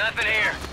Nothing here.